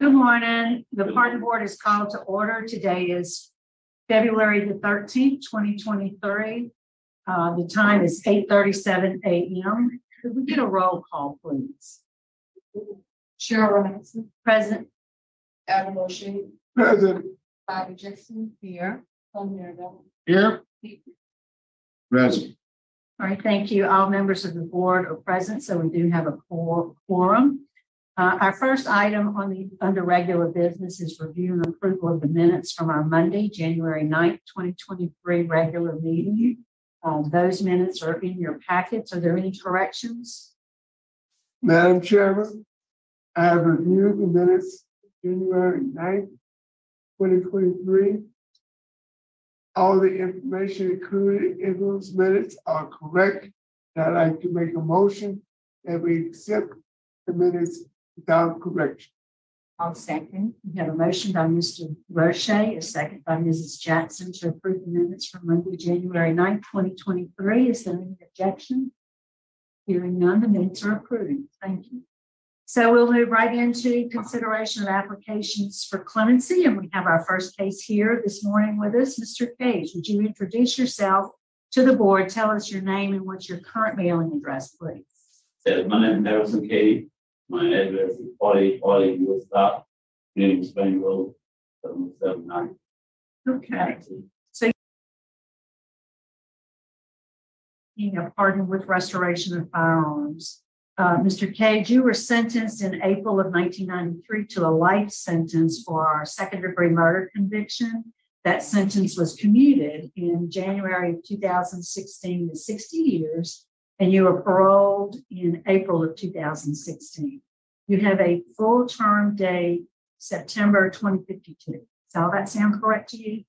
Good morning. The pardon board is called to order. Today is February the thirteenth, twenty twenty-three. Uh, the time is eight thirty-seven AM. Could we get a roll call, please? Cheryl Robinson, Present, Adam O'Shea, Present. Bobby Jackson. Here. Tom Marabella. Here. Present. all right, thank you. All members of the board are present, so we do have a quor- quorum. Uh, our first item on the, under regular business is review and approval of the minutes from our Monday, January 9th, twenty twenty-three regular meeting. Uh, those minutes are in your packets. Are there any corrections? Madam Chairman, I have reviewed the minutes January 9th, twenty twenty-three. All the information included in those minutes are correct. I'd like to make a motion that we accept the minutes without correction. I'll second. We have a motion by Mr. Roche, a second by Mrs. Jackson to approve the minutes from Monday, January 9th, twenty twenty-three. Is there any objection? Hearing none, the minutes are approved. Thank you. So we'll move right into consideration of applications for clemency, and we have our first case here this morning with us. Mr. Cage, would you introduce yourself to the board? Tell us your name and what's your current mailing address, please. Says, my name is Harrison Cage. My address is forty, forty U S Stop, Green Spring Road, seven seven nine. Okay. So being a pardon with restoration of firearms. Uh, Mr. Cage, you were sentenced in April of nineteen ninety-three to a life sentence for our second degree murder conviction. That sentence was commuted in January of two thousand sixteen to sixty years, and you were paroled in April of two thousand sixteen. You have a full term date, September twenty fifty-two. Does all that sound correct to you?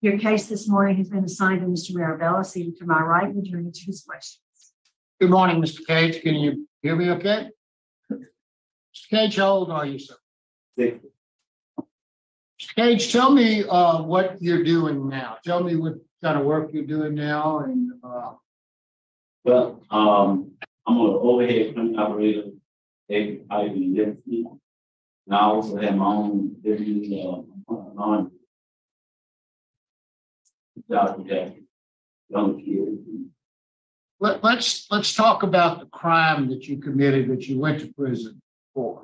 Your case this morning has been assigned to Mr. Marabella, seated to my right. Would you answer his questions? Good morning, Mr. Cage. Can you hear me okay? Mr. Cage, how old are you, sir? Six, Mr. Cage, tell me uh what you're doing now. Tell me what kind of work you're doing now and uh well, um, I'm an overhead crane operator. And I also have my own business, uh. Jackson, young kids. let let's let's talk about the crime that you committed that you went to prison for.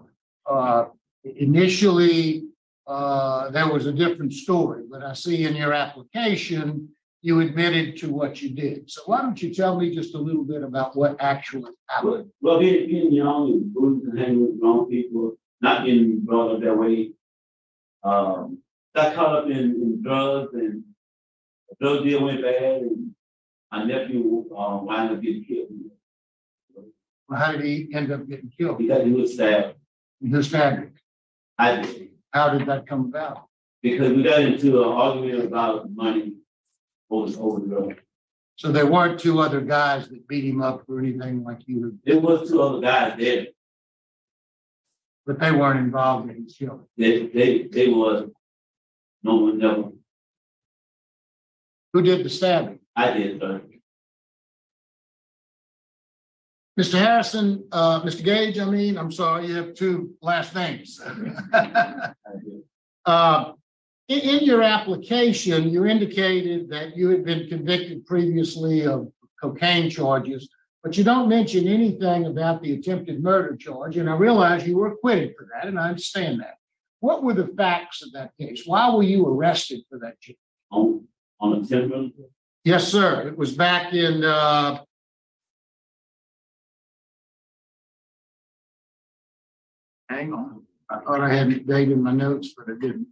Uh initially, uh there was a different story, but I see in your application you admitted to what you did. So why don't you tell me just a little bit about what actually happened? Well, being, being young and bruised and hanging with wrong people, not getting brought up that way. Um, got caught up in, in drugs and the drug deal went bad and my nephew, um, wound up getting killed. Well, How did he end up getting killed? Because he was stabbed. Who stabbed him? I did, How did that come about? because we got into an argument about money over, over drugs. So there weren't two other guys that beat him up or anything like you, There was two other guys there. but they weren't involved in his killing. They, they, they was, no one never, Who did the stabbing? I did, but Mr. Harrison, uh, Mr. Cage, I mean, I'm sorry, you have two last names. Uh, in, in your application, you indicated that you had been convicted previously of cocaine charges, but you don't mention anything about the attempted murder charge, and I realize you were acquitted for that, and I understand that. What were the facts of that case? Why were you arrested for that? charge? on, on the timber. Yes, sir. It was back in, uh, hang on. I thought I had it dated in my notes, but I didn't.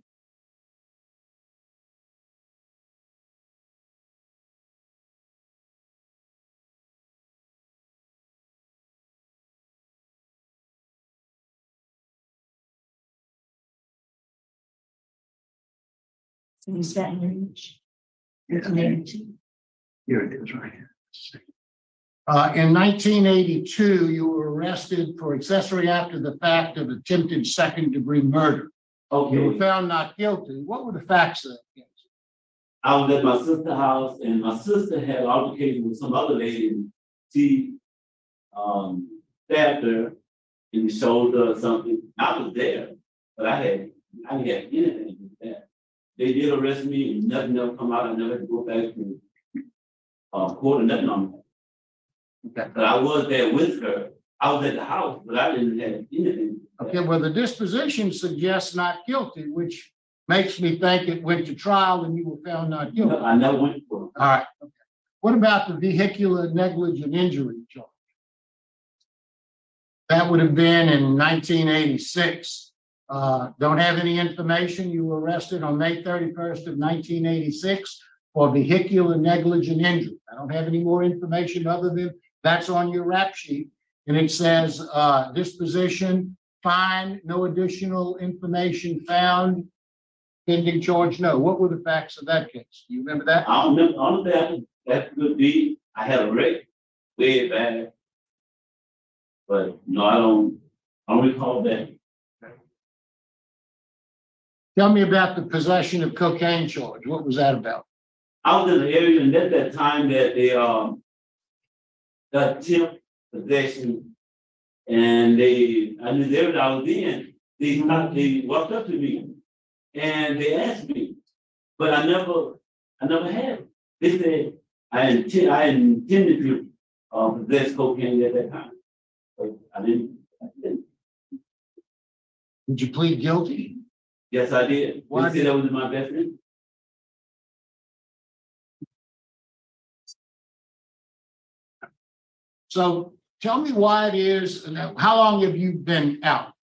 Is that your age? Nineteen eighty-two. Here it is, right here. Uh, in nineteen eighty-two, you were arrested for accessory after the fact of attempted second-degree murder. Okay. You were Okay, found not guilty. What were the facts of that case? I was at my sister's house and my sister had altercation with some other lady. and She, um, stabbed her in the shoulder or something. I was there. But I had, I didn't have anything with that. They did arrest me and nothing ever come out, I never had to go back to. Uh, court or nothing on Okay. but I was there with her, I was at the house, but I didn't have anything. Okay, well, the disposition suggests not guilty, which makes me think it went to trial and you were found not guilty. No, I never went for it. All right. okay. What about the vehicular negligent injury charge? That would have been in nineteen eighty-six. Uh, don't have any information. You were arrested on May thirty-first of nineteen eighty-six for vehicular negligent injury. I don't have any more information other than that's on your rap sheet. And it says, uh, disposition, fine, no additional information found. Pending charge, no. What were the facts of that case? Do you remember that? I don't remember, all of that, that could be, I had a wreck way back. But no, I don't, I don't recall that. Tell me about the possession of cocaine charge. What was that about? I was in the area and at that time that they, um. The tip possession. And they, I knew the area I was in, they not, they walked up to me. And they asked me, but I never, I never had. They said, I intend, I intended to, uh, possess cocaine at that time. But I didn't, I didn't. Did you plead guilty? Yes, I did. Why They said that was my best interest. So tell me why it is, and how long have you been out?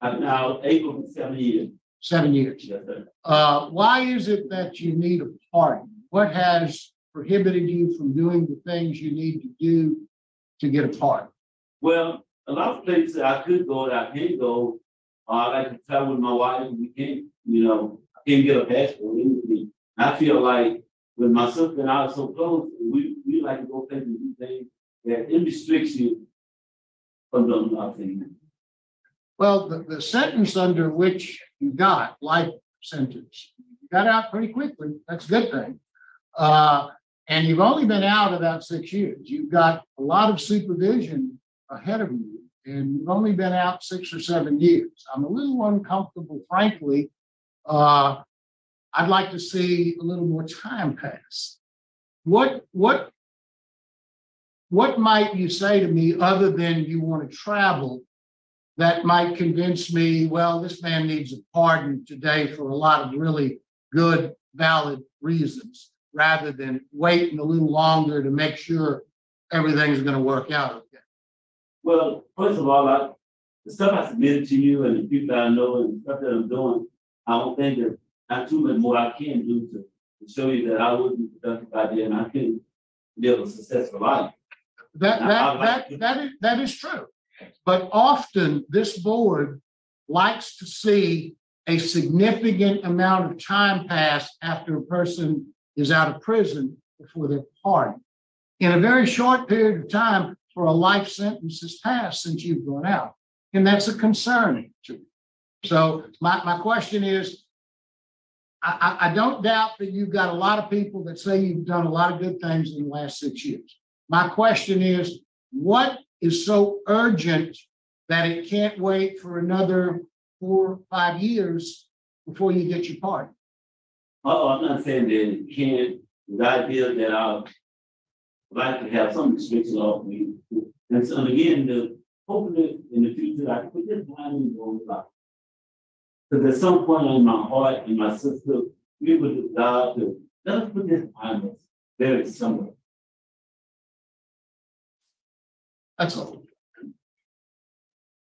I've now April for seven years. Seven years. Yes, sir. Uh, why is it that you need a pardon? What has prohibited you from doing the things you need to do to get a pardon? Well, a lot of places I could go that I can't go. Uh, I like to travel with my wife, we can't, you know, I can't get a passport. I feel like with my sister and I are so close, we, we like to go places and do things that it restricts you from doing nothing. Well, the, the sentence under which you got, life sentence, you got out pretty quickly. That's a good thing. Uh, and you've only been out about six years. You've got a lot of supervision ahead of you, and we've only been out six or seven years. I'm a little uncomfortable, frankly. Uh, I'd like to see a little more time pass. What, what, what might you say to me other than you want to travel that might convince me, well, this man needs a pardon today for a lot of really good, valid reasons, rather than waiting a little longer to make sure everything's gonna work out. Well, first of all, I, the stuff I submitted to you and the people I know and stuff that I'm doing, I don't think there's not too much more I can do to, to show you that I wouldn't be productive out there and I can live a successful life. That, I- I that, like that, that is, that is true. But often this board likes to see a significant amount of time pass after a person is out of prison before they're pardoned. In a very short period of time, for a life sentence has passed since you've gone out. And that's a concern to me. So my, my question is, I, I, don't doubt that you've got a lot of people that say you've done a lot of good things in the last six years. My question is, what is so urgent that it can't wait for another four, or five years before you get your pardon? Oh, I'm not saying that it can't, the idea that I'll like to have some restrictions off me. And so again, the hopefully in the future, I can put this me on the block. Because at some point in my heart and my sister, we would desire to, let us put this behind us very somewhere. That's all.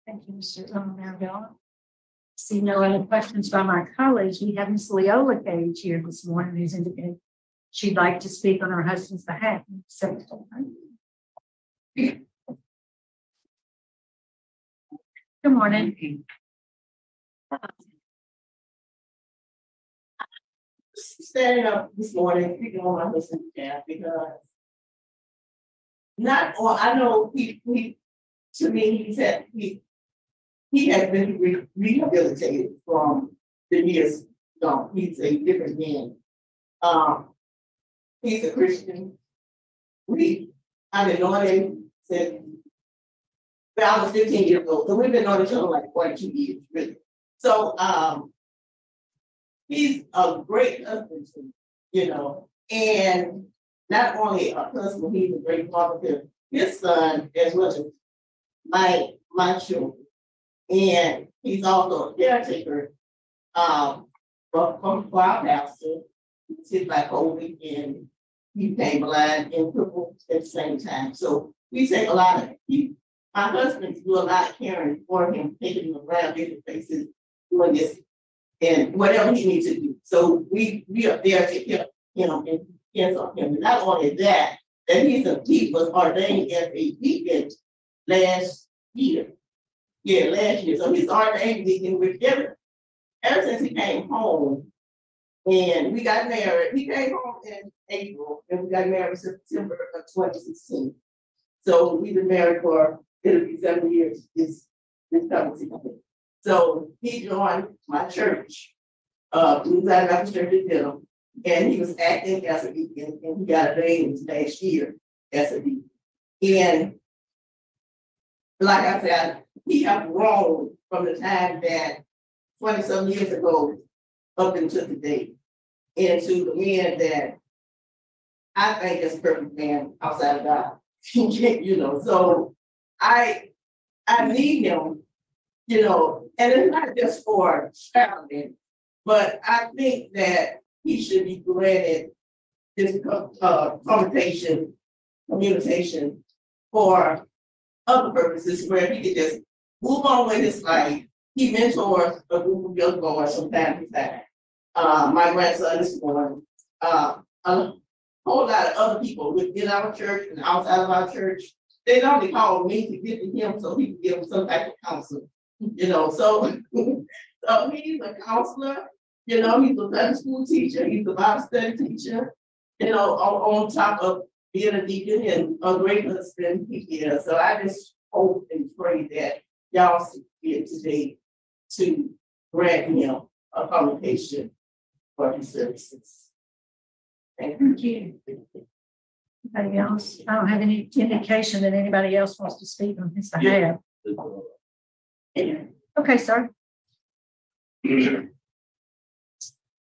Thank you, Mr. Um, Marabella. See no other questions from our colleagues. We have Ms. Leola Cage here this morning who's indicated she'd like to speak on her husband's behalf. Good morning. standing up this morning, speaking on my husband's behalf because not, well, I know he, he, to me, he said, he, he has been re- rehabilitated from the years gone. He's a different man. Um, he's a Christian. We, I've been knowing him since, I was fifteen years old, so we've been knowing each other like forty-two years, really. So, um. He's a great husband, to me, you know, and not only a husband, he's a great father to his son as well as my, my children. And he's also a caretaker, um, from, from our pastor. He's like old weekend, he became blind and crippled at the same time, so we take a lot of, he, my husband do a lot of caring for him, taking him around different places, doing this. And whatever he needs to do, so we, we are there to help him and hands on him, and not only that, that he's a, he was ordained as a deacon last year. Yeah, last year, so he's ordained deacon with ever, ever since he came home. And we got married, he came home in April, and we got married September of twenty sixteen. So we've been married for, it'll be seven years, this, this coming. So he joined my church, uh, Zion Baptist Church in Denham, and he was acting as a deacon, and he got ordained last year as a deacon. And like I said, he have grown from the time that twenty some years ago up until today into the man that I think it's perfect man outside of God. You know, so I, I need him, you know, and it's not just for traveling, but I think that he should be granted this uh, conversation, communication for other purposes where he could just move on with his life. He mentors a group of young boys from time to time. Uh, my grandson is one, uh, a whole lot of other people within our church and outside of our church. They only called me to get to him so he could give them some type of counsel, you know, so. So he's a counselor, you know, he's a Sunday school teacher, he's a Bible study teacher. You know, on, on top of being a deacon and a great husband, he is, so I just hope and pray that y'all see it today to grant him a commendation for his services. Thank you. Anybody else? I don't have any indication that anybody else wants to speak on his behalf. Okay, sir.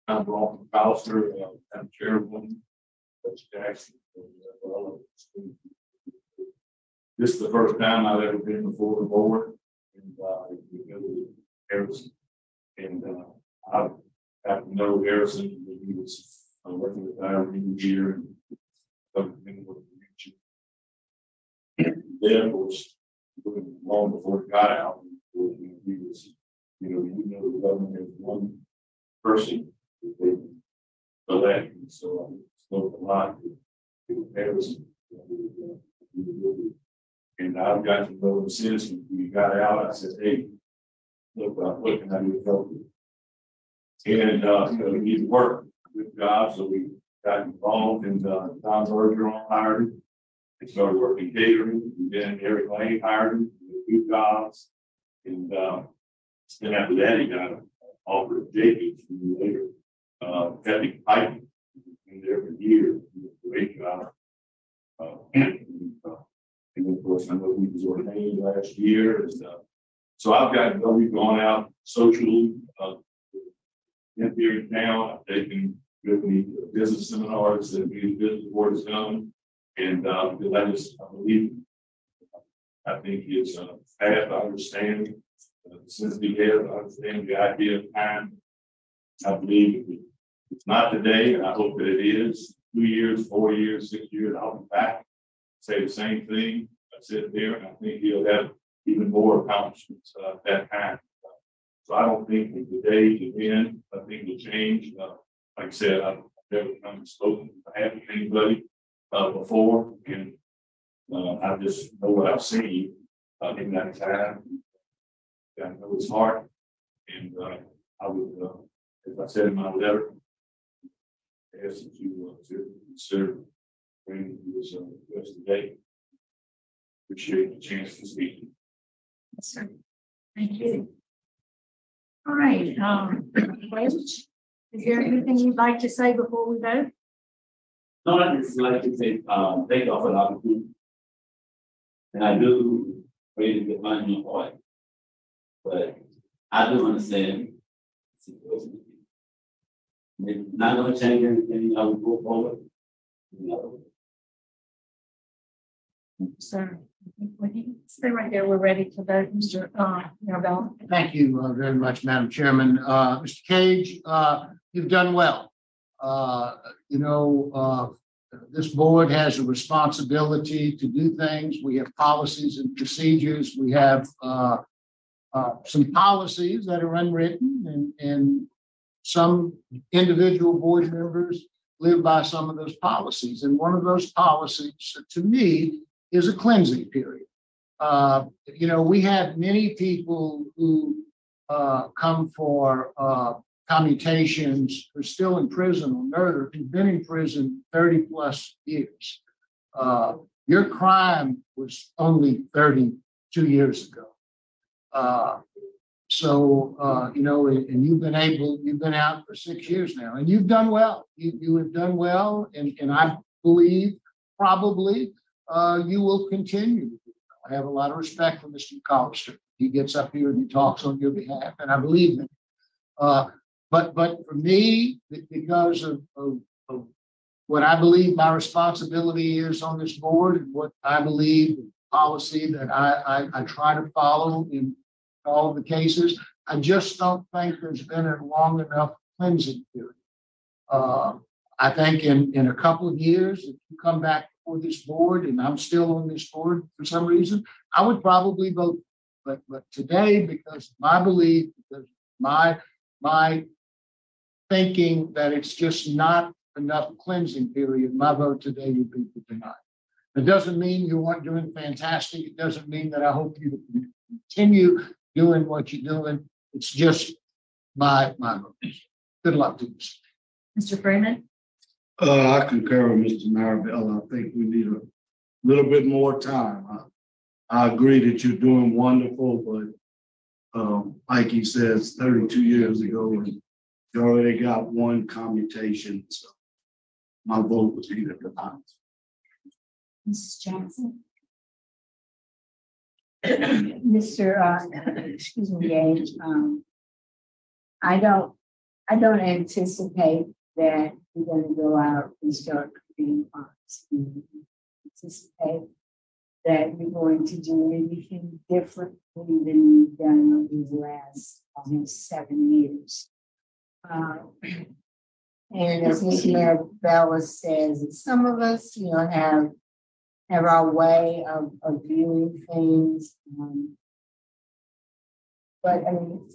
I'm Walter Bowser, uh, I'm chairman. Coach Jackson. uh, well, This is the first time I've ever been before the board. And, uh, we go to Harrison. And, uh, I have to know Harrison, that he was working with Irene here and. other things with the region. Then, of course, long before he got out, he was, you know, you know, the government is one person. they Elect, and so I spoke a lot to, Harrison. And I've got to know him since we got out, I said, hey, look, uh, what can I do to help you? And, uh, you know, with jobs, so we got involved and, uh, Tom Bergeron hired him. He started working catering, and then Eric Lane hired him, two jobs. And, uh, then after that, he got offered offer of Jacobs, and later, uh, Kathy Pike. Been there for years, great job. Uh, and, uh, and of course, I know he was ordained last year, and, uh, so I've got, we've gone out socially, uh. In here in town, I've taken with me business seminars that we, business board has done. And, uh, I believe. I think it's, uh, path, I understand, uh, since we have, I understand the idea of time. I believe it's not today, and I hope that it is, two years, four years, six years, I'll be back. Say the same thing, I sit there, and I think he'll have even more accomplishments, uh, at that time. So I don't think that the day to end, I think will change, uh, like I said, I've never come and spoken of anybody, uh, before, and. Uh, I just know what I've seen, uh, in that time. Yeah, I know it's hard, and, uh, I would, uh, as I said in my letter. Ask that you, uh, to consider bringing this, uh, rest of the day. Appreciate the chance to speak. Yes, sir. Thank you. All right, um, is there anything you'd like to say before we vote? No, I just like to say, um, thank you for the opportunity. And I do really get my new point. But I do understand. the situation. It's not gonna change anything, I will go forward. You know, So, stay right there? We're ready to vote, Mr. Uh. Thank you uh, very much, Madam Chairman. Uh, Mr. Cage, uh, you've done well. Uh, you know, uh, this board has a responsibility to do things. We have policies and procedures. We have, uh, uh, some policies that are unwritten and, and some individual board members live by some of those policies. And one of those policies, to me, is a cleansing period. Uh, you know, we have many people who uh, come for uh, commutations, who are still in prison or murder, who've been in prison 30 plus years. Uh, your crime was only 32 years ago. Uh, so, uh, you know, and you've been able, you've been out for six years now, and you've done well. You, you have done well, and, and I believe probably uh, you will continue. I have a lot of respect for Mr. McCollister. He gets up here and he talks on your behalf, and I believe him. Uh, but, but for me, because of, of, of what I believe my responsibility is on this board and what I believe the policy that I, I, I try to follow in all the cases, I just don't think there's been a long enough cleansing period. Uh, I think in, in a couple of years, if you come back for this board and I'm still on this board for some reason, I would probably vote. But, but today, because my belief, because my, my thinking that it's just not enough cleansing period, my vote today would be to deny. It doesn't mean you aren't doing fantastic. It doesn't mean that I hope you continue doing what you're doing. It's just my, my vote. Good luck to you. Mr. Freeman? Uh, I concur with Mr. Marabella. I think we need a little bit more time. I, I agree that you're doing wonderful, but um, like he says, thirty-two years ago, and you already got one commutation, so my vote was either deny. Mrs. Jackson? Mr. Uh, excuse me, Cage, um. I don't, I don't anticipate that you're gonna go out and start creating funds. Anticipate that you're going to do anything differently than you've done over the last almost seven years. Uh, And as Ms. Marabella says, some of us, you know, have have our way of, of viewing things. um, But I mean,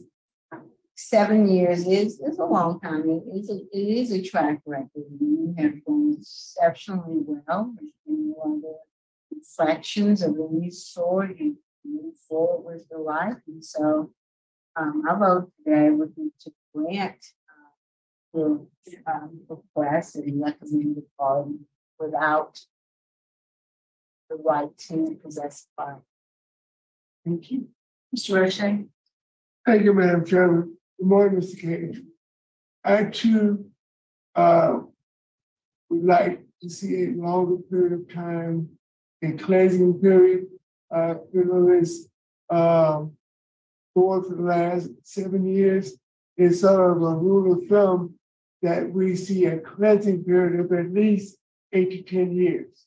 seven years is, is a long time. It is, a it is a track record. You have done exceptionally well. There's been no other infractions of any sort. You move forward with your life. And so um, my vote today would be to grant uh, the um, request and recommend the pardon without the right to possess a firearm. Thank you. Mr. Roche? Thank you, Madam Chairman. Good morning, Mr. Cage. I too, uh, would like to see a longer period of time, a cleansing period. Uh, you know, this, um, for the last seven years, is sort of a rule of thumb that we see a cleansing period of at least eight to ten years.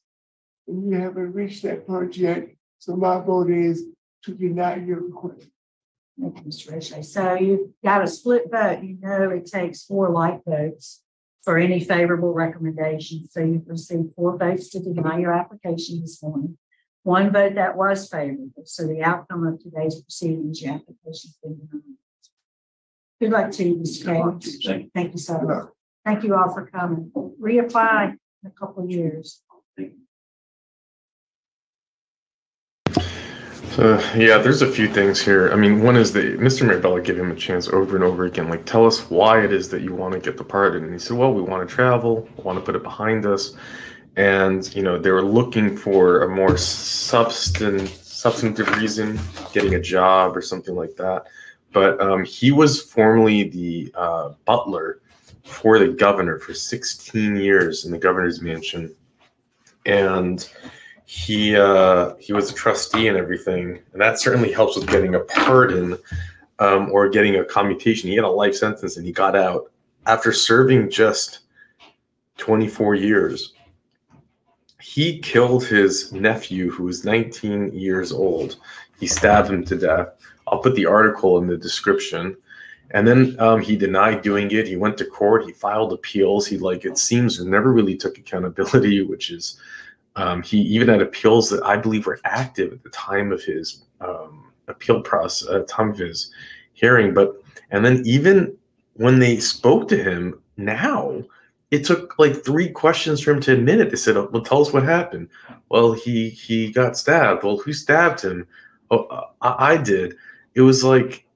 And we haven't reached that point yet, so my vote is to deny your request. Thank you, Mr. Roche. So you've got a split vote. You know it takes four like votes for any favorable recommendation. So you've received four votes to deny your application this morning. One vote that was favorable. So the outcome of today's proceedings, your application's been denied. Good luck to you, Mr. Thank you. Thank you so much. Thank you all for coming. Reapply in a couple of years. Uh, yeah, there's a few things here. I mean, one is that Mr. Marabella gave him a chance over and over again, like, tell us why it is that you want to get the pardon. And he said, well, we want to travel, we want to put it behind us. And, you know, they were looking for a more substan substantive reason, getting a job or something like that. But um, he was formerly the uh, butler for the governor for 16 years in the governor's mansion. And he uh, he was a trustee and everything, and that certainly helps with getting a pardon. um, or getting a commutation. He had a life sentence and he got out after serving just 24 years. He killed his nephew, who was 19 years old. He stabbed him to death. I'll put the article in the description. And then um, he denied doing it. He went to court. He filed appeals. He like it seems never really took accountability, which is um, he even had appeals that I believe were active at the time of his um, appeal process, the time of his hearing. But and then even when they spoke to him now, it took like three questions for him to admit it. They said, "Well, tell us what happened." Well, he he got stabbed. Well, who stabbed him? Oh, uh, I, I did. It was like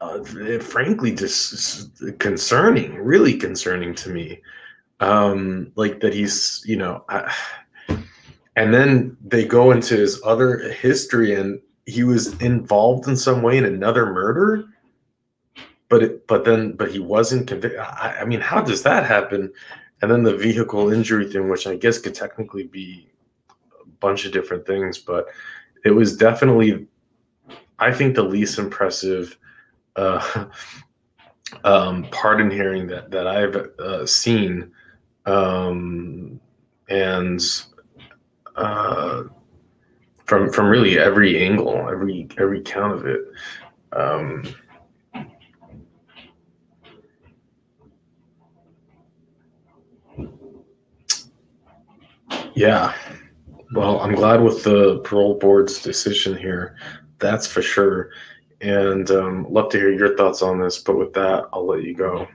uh, frankly just concerning really concerning to me um like that he's you know I, and then they go into his other history and he was involved in some way in another murder but it, but then but he wasn't convicted I, I mean how does that happen? And then the vehicle injury thing which i guess could technically be a bunch of different things but it was definitely i think the least impressive uh, um, pardon hearing that that I've uh, seen, um, and uh, from from really every angle, every every count of it. Um, yeah, well, I'm glad with the parole board's decision here. That's for sure and um, love to hear your thoughts on this. But with that, I'll let you go.